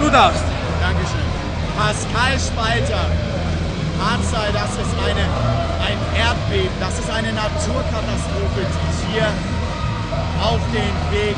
Du darfst. Dankeschön. Pascal Spalter. Hardstyle, das ist eine, ein Erdbeben, das ist eine Naturkatastrophe, die hier auf den Weg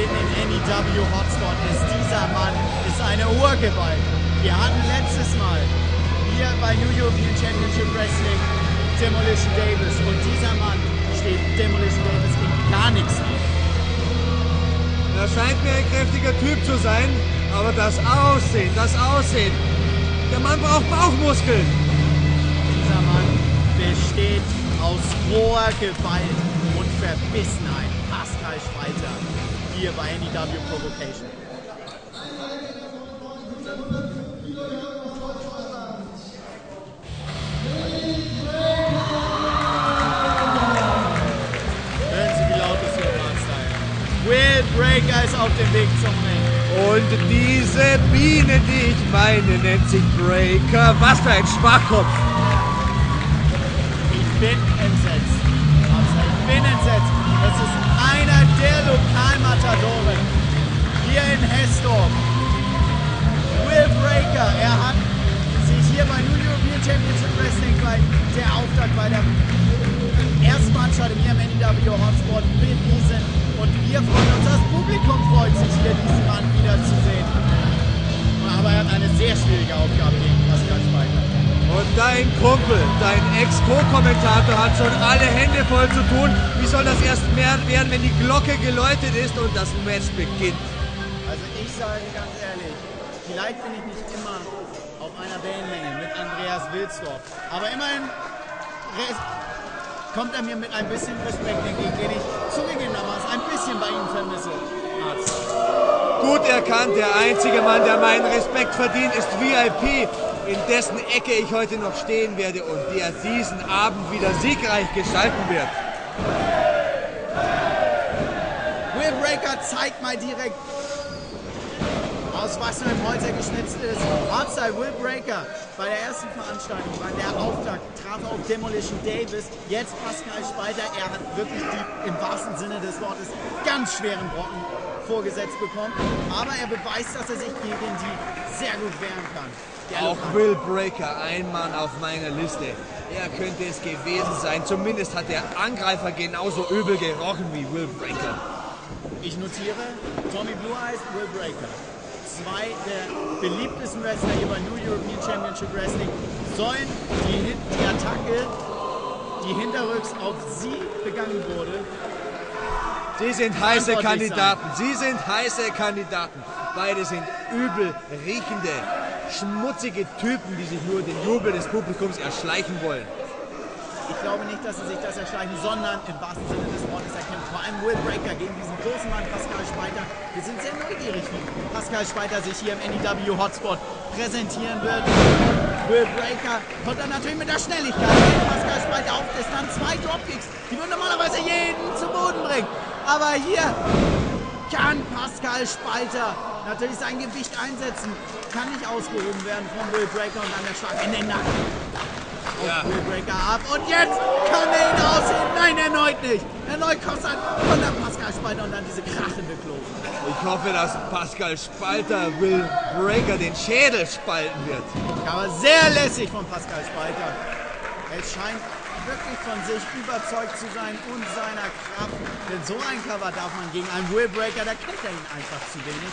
in den NEW Hotspot ist. Dieser Mann ist eine Urgewalt. Wir hatten letztes Mal hier bei New European Championship Wrestling Demolition Davis und dieser Mann steht Demolition Davis in gar nichts nach. Er scheint mir ein kräftiger Typ zu sein, aber das Aussehen, das Aussehen. Der Mann braucht Bauchmuskeln. Dieser Mann besteht aus roher Gewalt und Verbissenheit. Pascal Spalter hier bei NEW Provocation. Hören Sie, wie laut es hier Hardstyle. Will Breaker ist auf dem Weg zum. Und diese Biene, die ich meine, nennt sich Breaker. Was für ein Schwachkopf. Ich bin entsetzt. Ich bin entsetzt. Das ist einer der Lokalmatadoren hier in Hessdorf. Will Breaker, er hat sich hier bei New European Championship Wrestling bei der Auftakt bei der ersten Veranstaltung hier im NEW Hotspot bewiesen. Und wir freuen uns, das Publikum freut sich hier, diesen Mann wiederzusehen. Aber er hat eine sehr schwierige Aufgabe gegen Pascal Speicher. Und dein Kumpel, dein Ex-Co-Kommentator hat schon alle Hände voll zu tun. Wie soll das erst mehr werden, wenn die Glocke geläutet ist und das Match beginnt? Also ich sage ganz ehrlich, vielleicht bin ich nicht immer auf einer Wellenlänge mit Andreas Wilsdorf, aber immerhin kommt er mir mit ein bisschen Respekt entgegen, den ich zugegebenermaßen ein bisschen bei ihm vermisse. Arzt. Gut erkannt, der einzige Mann, der meinen Respekt verdient, ist VIP, in dessen Ecke ich heute noch stehen werde und der diesen Abend wieder siegreich gestalten wird. Will Breaker zeigt mal direkt, aus was für einem Holz er geschnitzt ist. Hardstyle Will Breaker bei der ersten Veranstaltung, bei der Auftakt, traf auf Demolition Davis. Jetzt Pascal Spalter. Er hat wirklich die, im wahrsten Sinne des Wortes, ganz schweren Brocken vorgesetzt bekommen. Aber er beweist, dass er sich gegen die sehr gut wehren kann. Der Auch Lokal- Will Breaker, ein Mann auf meiner Liste. Er könnte es gewesen sein. Zumindest hat der Angreifer genauso übel gerochen wie Will Breaker. Ich notiere Tommy Blue Eyes, Will Breaker. Zwei der beliebtesten Wrestler hier bei New European Championship Wrestling sollen die, die Attacke, die hinterrücks auf sie begangen wurde, Sie sind heiße Kandidaten. Sie sind heiße Kandidaten. Beide sind übel riechende, schmutzige Typen, die sich nur den Jubel des Publikums erschleichen wollen. Ich glaube nicht, dass sie sich das erschleichen, sondern im wahrsten Sinne des Wortes erkämpfen. Vor allem Will Breaker gegen diesen großen Mann Pascal Speiter. Wir sind sehr neugierig, wie Pascal Speiter sich hier im NEW Hotspot präsentieren wird. Will Breaker kommt dann natürlich mit der Schnelligkeit. Pascal Speiter auf Distanz zwei Dropkicks. Die würden normalerweise jeden zu Boden bringen. Aber hier kann Pascal Spalter natürlich sein Gewicht einsetzen. Kann nicht ausgehoben werden von Will Breaker und dann der Schlag in den Nacken. Ja. Ab und jetzt kann er ihn aussehen. Nein, erneut nicht. Erneut kostet von der Pascal Spalter und dann diese krachende Klose. Ich hoffe, dass Pascal Spalter Will Breaker den Schädel spalten wird. Aber sehr lässig von Pascal Spalter. Er scheint wirklich von sich überzeugt zu sein und seiner Kraft. Denn so ein Cover darf man gegen einen Will Breaker, da kennt er ihn einfach zu wenig.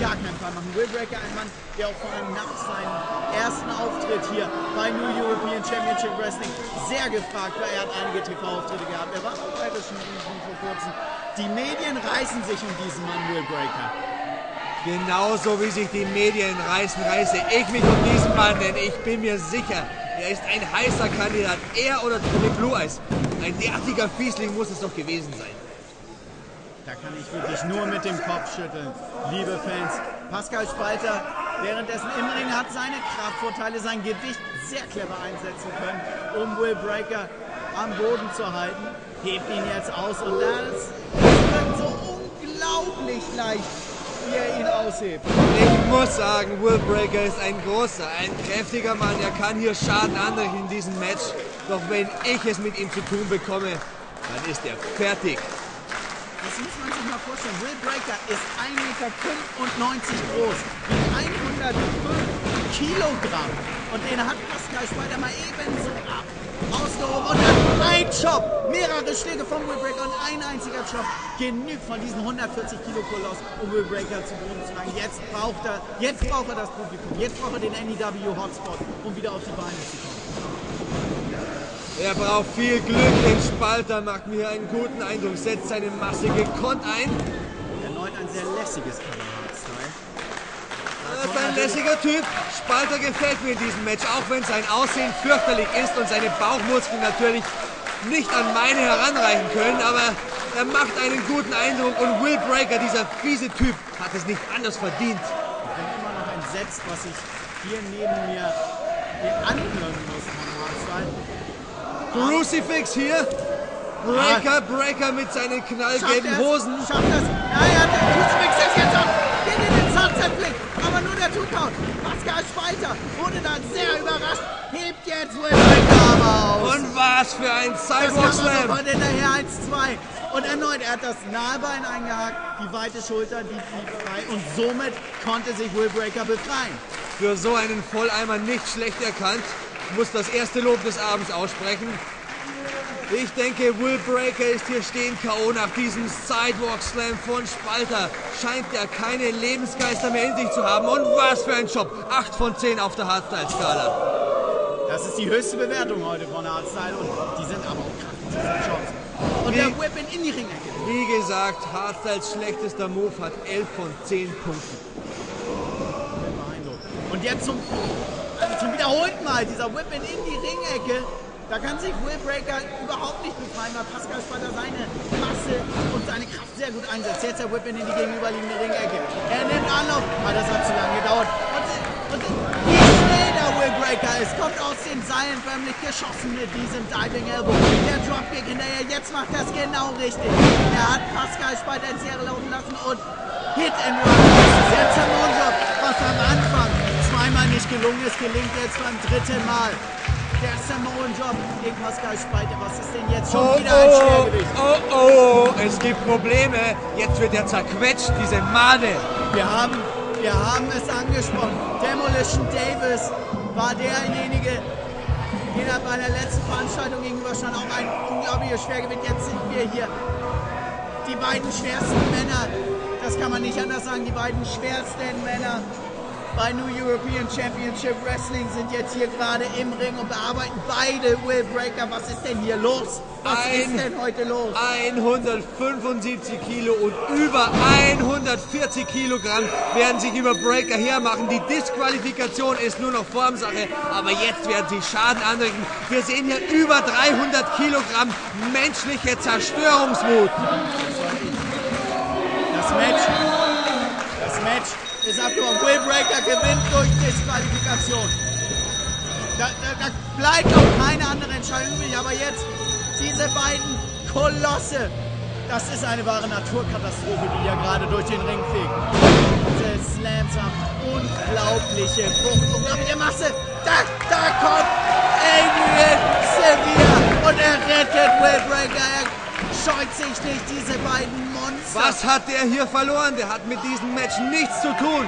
Gar keinen Fall machen. Will Breaker, ein Mann, der auch vor allem nach seinem ersten Auftritt hier bei New European Championship Wrestling sehr gefragt war. Er hat einige TV-Auftritte gehabt. Er war auch bei der schon vor kurzem. Die Medien reißen sich um diesen Mann Will Breaker. Genauso wie sich die Medien reißen, reiße ich mich um diesen Mann, denn ich bin mir sicher, er ist ein heißer Kandidat. Er oder Tommy Blue Eyes. Ein derartiger Fiesling muss es doch gewesen sein. Da kann ich wirklich nur mit dem Kopf schütteln. Liebe Fans, Pascal Spalter währenddessen im Ring hat seine Kraftvorteile, sein Gewicht sehr clever einsetzen können, um Will Breaker am Boden zu halten. Hebt ihn jetzt aus und das wirkt so unglaublich leicht, er ihn aushebt. Ich muss sagen, Will Breaker ist ein großer, ein kräftiger Mann. Er kann hier Schaden anrichten in diesem Match. Doch wenn ich es mit ihm zu tun bekomme, dann ist er fertig. Das muss man sich mal vorstellen. Will Breaker ist 1,95 Meter groß, wiegt 105 Kilogramm. Und den hat Pascal Speider mal ebenso ab ausgehoben. Und dann ein Chop, mehrere Schläge von Will Breaker und ein einziger Chop genügt von diesen 140 Kilo Koloss, um Will Breaker zu Boden zu tragen. Jetzt braucht er, jetzt braucht er das Publikum. Jetzt braucht er den NEW Hotspot, um wieder auf die Beine zu kommen. Er braucht viel Glück. Den Spalter macht mir einen guten Eindruck. Setzt seine Masse gekonnt ein. Erneut ein sehr lässiges Cover-Style. Er lässiger Typ. Spalter gefällt mir in diesem Match, auch wenn sein Aussehen fürchterlich ist und seine Bauchmuskeln natürlich nicht an meine heranreichen können, aber er macht einen guten Eindruck und Will Breaker, dieser fiese Typ, hat es nicht anders verdient. Ich bin immer noch entsetzt, was ich hier neben mir mir anhören muss. Crucifix hier. Breaker, Breaker mit seinen knallgelben? Hosen. Schafft das? Ja, ja, Two-Count. Pascal Spalter wurde dann sehr überrascht. Hebt jetzt aber aus. Und was für ein das Cyborg Slam. sofort hinterher 1-2. Und erneut, er hat das Nahbein eingehakt, die weite Schulter, die blieb frei. Und somit konnte sich Will Breaker befreien. Für so einen Volleimer nicht schlecht erkannt. Muss das erste Lob des Abends aussprechen. Ich denke, Will Breaker ist hier stehen K.O. nach diesem Sidewalk Slam von Spalter. Scheint er keine Lebensgeister mehr in sich zu haben. Und was für ein Job. 8 von 10 auf der Hardstyle-Skala. Das ist die höchste Bewertung heute von Hardstyle. Und die sind aber auch krass, diese Shots. Und der Whip in, in die Ringecke. Wie gesagt, Hardstyles schlechtester Move hat 11 von 10 Punkten. Und jetzt zum, also zum wiederholten Mal, dieser Whip in, in die Ringecke. Da kann sich Will Breaker überhaupt nicht befreien, weil Pascal Sparta seine Masse und seine Kraft sehr gut einsetzt. Jetzt der Whip in, die gegenüberliegende Ringecke. Er nimmt Anlauf, aber das hat zu lange gedauert. Und, und wie schnell der Will Breaker ist, kommt aus den Seilen förmlich geschossen mit diesem Diving Elbow. Der Dropkick hinterher, jetzt macht es genau richtig. Er hat Pascal Sparta ins Leere laufen lassen und Hit and Run. Das ist jetzt der Moonjob, was am Anfang zweimal nicht gelungen ist, gelingt jetzt beim dritten Mal. Der Samoan Job gegen Pascal Speiter. Was ist denn jetzt schon Oh, wieder ein oh, Schwergewicht? oh, oh, es gibt Probleme. Jetzt wird er zerquetscht, diese Made. Wir haben, wir haben es angesprochen. Demolition Davis war derjenige, den er bei der letzten Veranstaltung gegenüberstand. Auch ein unglaubliches Schwergewicht. Jetzt sind wir hier. Die beiden schwersten Männer, das kann man nicht anders sagen, die beiden schwersten Männer bei New European Championship Wrestling sind jetzt hier gerade im Ring und bearbeiten beide Will Breaker. Was ist denn hier los? Was Ein- ist denn heute los? 175 Kilo und über 140 Kilogramm werden sich über Breaker hermachen. Die Disqualifikation ist nur noch Formsache, aber jetzt werden sie Schaden anrichten. Wir sehen hier über 300 Kilogramm menschliche Zerstörungswut. Das Match, das Match ist abgebrochen. Will Breaker gewinnt durch Disqualifikation. Da, da, da bleibt auch keine andere Entscheidung übrig. Aber jetzt diese beiden Kolosse. Das ist eine wahre Naturkatastrophe, die hier gerade durch den Ring fegt. Diese Slams haben unglaubliche Wucht, unglaubliche Masse. Da, da kommt Adrian Sevier und er rettet Will Breaker. Er scheut sich nicht, diese beiden Monster. Was hat der hier verloren? Der hat mit diesem Match nichts zu tun.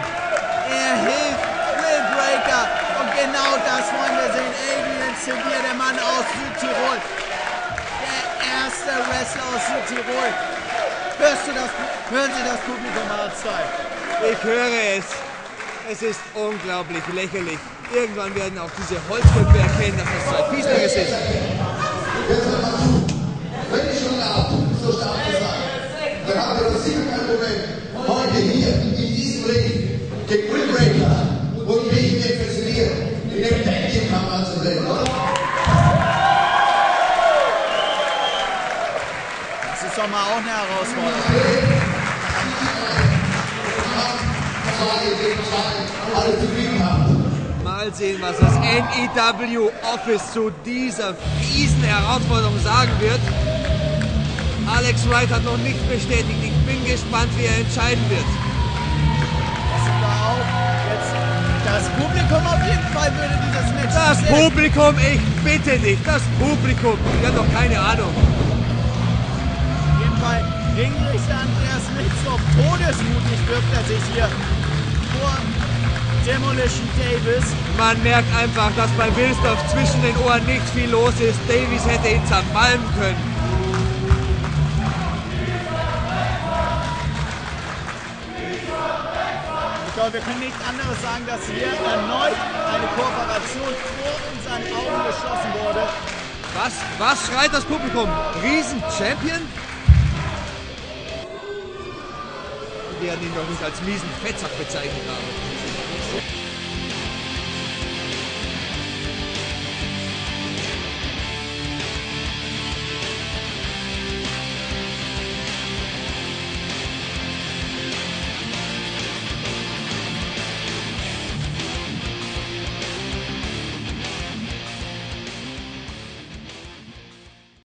Er hilft Will Breaker. Und genau das wollen wir sehen. Adrian Sevier, der Mann aus Südtirol. Der erste Wrestler aus Südtirol. Hörst du das? Hören Sie das Publikum Hardstyle? Ich höre es. Es ist unglaublich lächerlich. Irgendwann werden auch diese Holzköpfe erkennen, dass das zwei Fieslinge sind. Alle zufrieden. Mal sehen, was das NEW Office zu dieser fiesen Herausforderung sagen wird. Alex Wright hat noch nichts bestätigt. Ich bin gespannt, wie er entscheiden wird. Das Publikum auf jeden Fall würde dieses Match Das sehr- Publikum, ich bitte dich, das Publikum. Die haben doch keine Ahnung. Auf jeden Fall Ringrichter Andreas Mitzloff, todesmutig wirft er sich hier vor Demolition Davis. Man merkt einfach, dass bei Wilsdorf zwischen den Ohren nicht viel los ist. Davies hätte ihn zermalmen können. Ich glaube, wir können nichts anderes sagen, dass hier erneut eine Kooperation vor unseren Augen geschlossen wurde. Was, was schreit das Publikum? Riesen-Champion? Werden ihn doch nicht als miesen Fettsack bezeichnet haben.